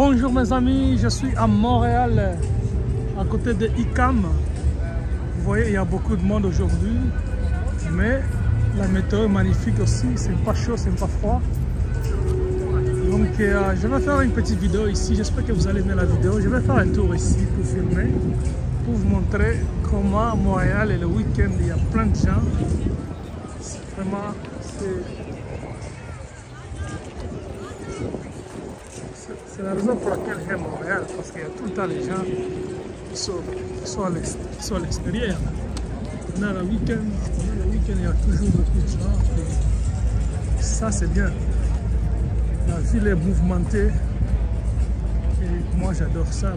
Bonjour mes amis, je suis à Montréal, à côté de ICAM. Vous voyez, il y a beaucoup de monde aujourd'hui, mais la météo est magnifique aussi, c'est pas chaud, c'est pas froid. Donc euh, je vais faire une petite vidéo ici, j'espère que vous allez aimer la vidéo. Je vais faire un tour ici pour filmer, pour vous montrer comment Montréal et le week-end, il y a plein de gens. Vraiment... la raison pour laquelle j'aime Montréal, parce qu'il y a tout le temps les gens qui sont, à l'extérieur. A le week-end, week-end, il y a toujours beaucoup de gens. Ça, c'est bien. La ville est mouvementée. Et moi, j'adore ça.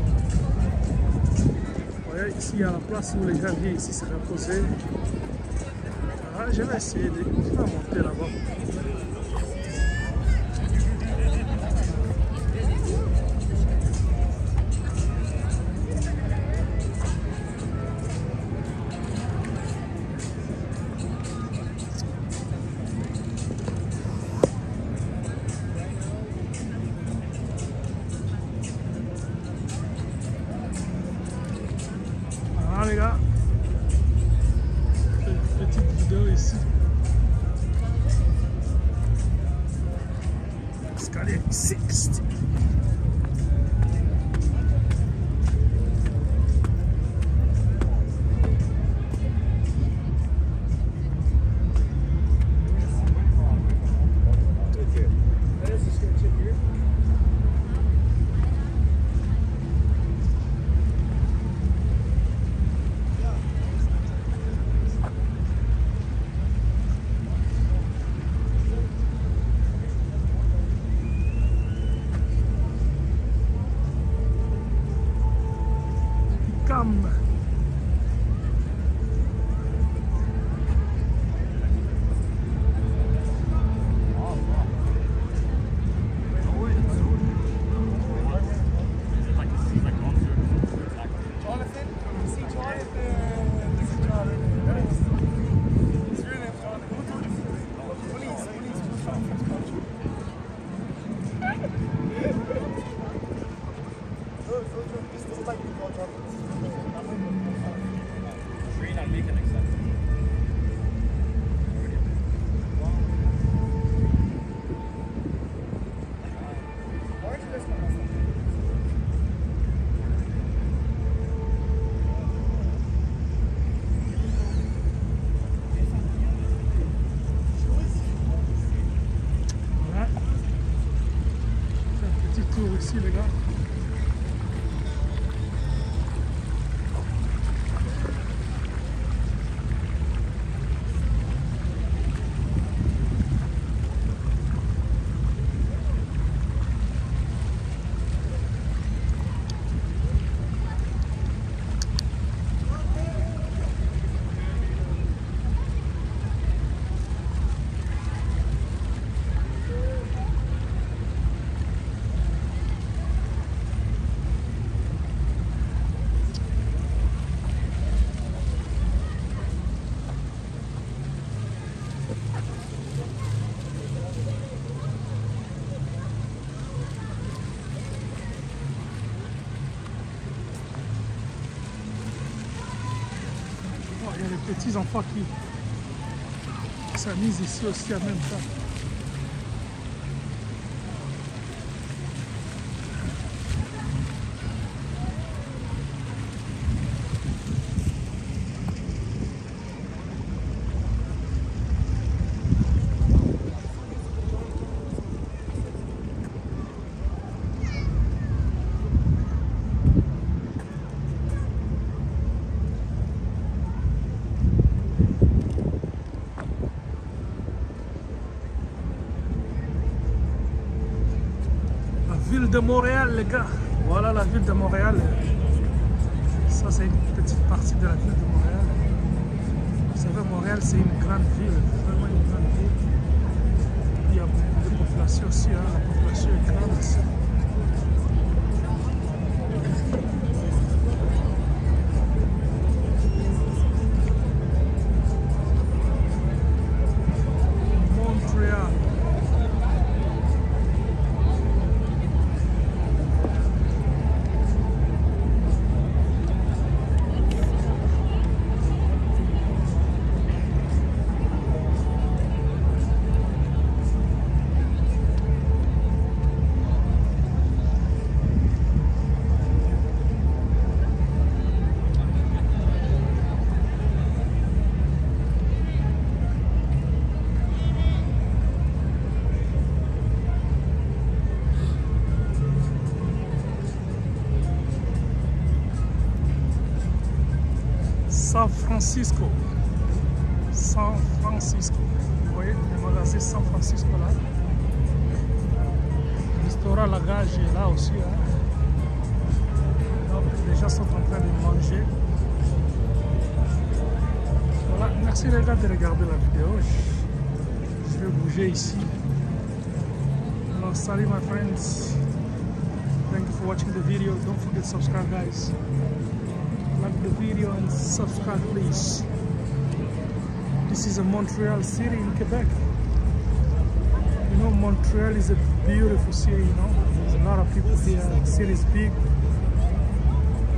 Vous voyez, ici, il y a la place où les gens viennent ici se reposer. Ah, je vais essayer de monter là-bas. जाएगा petite vidéo ici. Parce qu'elle. Welcome. Petits enfants qui s'amusent ici aussi en même temps. Ville de Montréal, les gars. Voilà la ville de Montréal. Ça, c'est une petite partie de la ville de Montréal. Vous savez, Montréal, c'est une grande ville, vraiment une grande ville. Il y a beaucoup de population aussi, hein. la population est grande ici. Francisco. San Francisco. Vous voyez le magasin San Francisco là. Le restaurant Lagage est là aussi. Hein. Donc, les gens sont en train de manger. Voilà, merci les gars de regarder la vidéo. Je vais bouger ici. Alors, salut my friends. Thank you for watching the video. Don't forget to subscribe guys. Like the video and subscribe please. This is a Montreal city in Quebec. You know Montreal is a beautiful city, you know. There's a lot of people here. The city is big.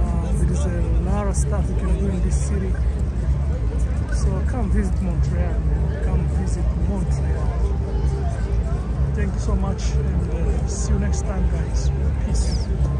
Uh, there is a lot of stuff you can do in this city. So come visit Montreal, man. Come visit Montreal. Thank you so much and uh, see you next time guys. Peace.